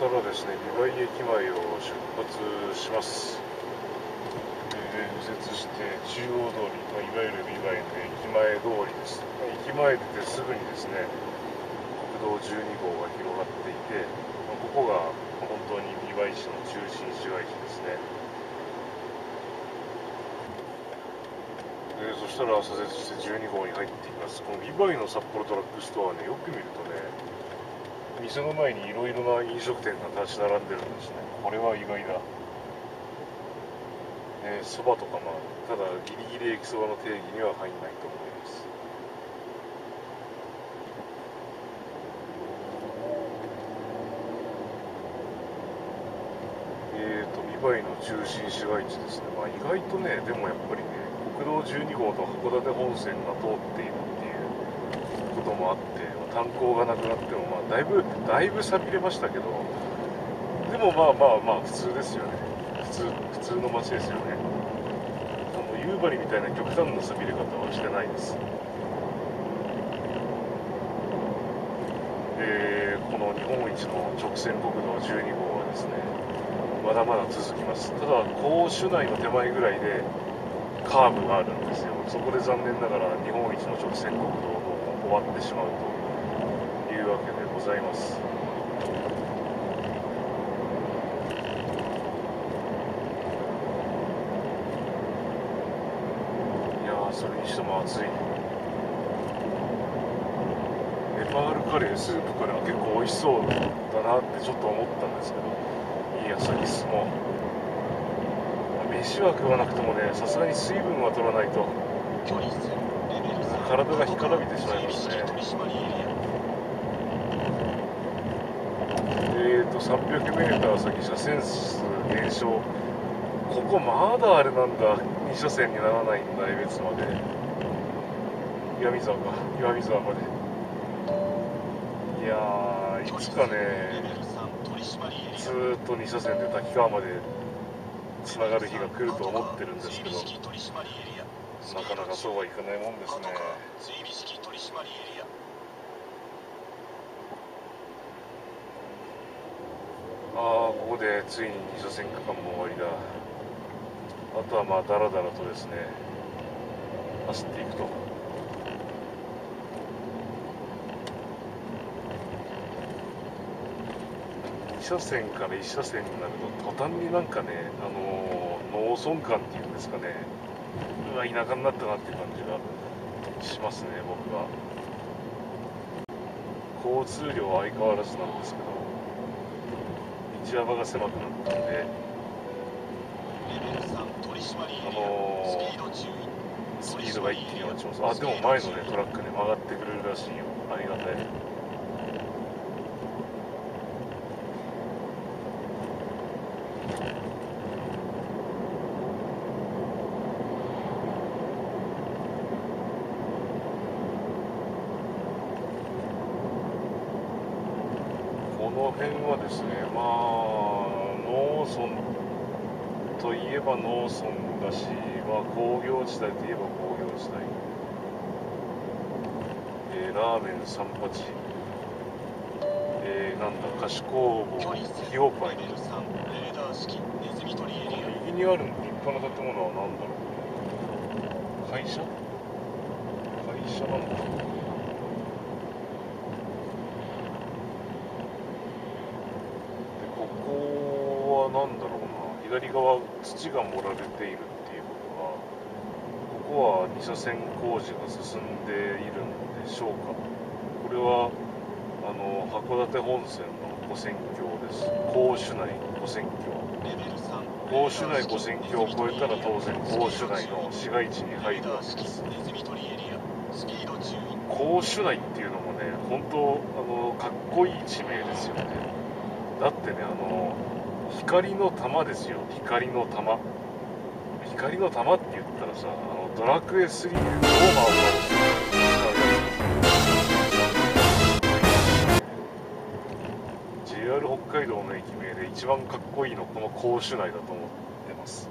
はいそしたらですね美唄駅前を出発します、えー右折して中央通り、まあ、いわゆる美唄の駅前通りです。駅前出てすぐにですね国道12号が広がっていて、まあここが本当に美唄市の中心市街地ですね。でそしたら左折して12号に入っています。この美唄の札幌トラックストアねよく見るとね店の前にいろいろな飲食店が立ち並んでるんですね。これは意外だ。そばとかまあただギリギリ駅そばの定義には入んないと思います。えーと美唄の中心市街地ですね。まあ意外とねでもやっぱりね国道12号と函館本線が通っているってこともあって、炭鉱がなくなっても、まあ、だいぶだいぶ寂れましたけどでもまあまあまあ普通ですよね。普通普通の街ですよね。あの夕張みたいな極端な寂れ方はしてないです。でこの日本一の直線国道12号はですねまだまだ続きます。ただ甲州内の手前ぐらいでカーブがあるんですよ。そこで残念ながら日本一の直線国道も終わってしまうというわけでございます。いやそれにしても暑い。ネパールカレースープカレーは結構美味しそうだなってちょっと思ったんですけどいいや先進もう飯は食わなくてもねさすがに水分は取らないと。体が干からびてしまいますね。えーと 300m 先車線数減少ここまだあれなんだ。2車線にならないんだ江別まで。岩見沢か。岩見沢まで。いやーいつかねずーっと2車線で滝川までつながる日が来ると思ってるんですけど。なかなかそうはいかないもんですね。ああここでついに2車線区間も終わりだ。あとはまあだらだらとですね走っていくと。2車線から1車線になると途端になんかねあのー農村感っていうんですかねうわ田舎になったなっていう感じがしますね僕は。交通量は相変わらずなんですけど道幅が狭くなったんであのースピードが一気に落ちます。あでも前のねトラックね曲がってくれるらしいよ。ありがたいの辺はですねまあ農村といえば農村だし、まあ、工業地帯といえば工業地帯、えーラーメン三八、えーなんだ菓子工房。キオパイ。この右にある立派な建物は何だろう。会社？会社なのかなでここは何だろうな左側土が盛られているっていうことはここは二車線工事が進んでいるんでしょうか。これはあの函館本線の五線橋です。甲州内五線橋。甲州内五線橋を越えたら当然甲州内の市街地に入る。わけです甲州内っていうのもね本当あのかっこいい地名ですよね。だってねあの光の玉ですよ。光の玉。光の玉って言ったらさあのドラクエ3でローマを倒す使うやつ JR 北海道の駅名で一番かっこいいのこの甲州内だと思ってます。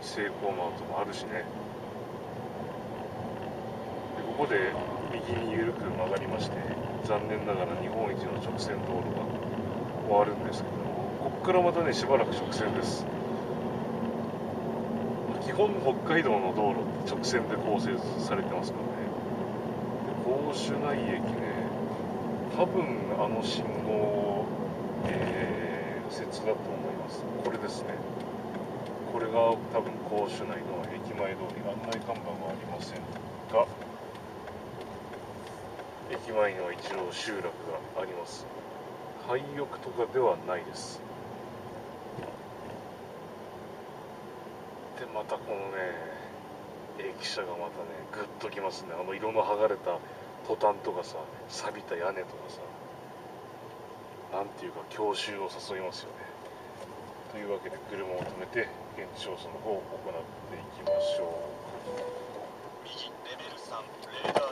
セイコーマートもあるしね。でここで右に緩く曲がりまして。残念ながら日本一の直線道路が終わるんですけどもこっからまたねしばらく直線です。基本北海道の道路って直線で構成されてますからね。甲州内駅ね多分あの信号、えー、右折だと思います。これですね。これが多分甲州内の駅前通り案内看板はありませんが駅前には一応集落があります。廃屋とかではないです。でまたこのね駅舎がまたねグッときますね。あの色の剥がれたトタンとかさ錆びた屋根とかさなんていうか郷愁を誘いますよね。というわけで車を止めて現地調査の方を行っていきましょう。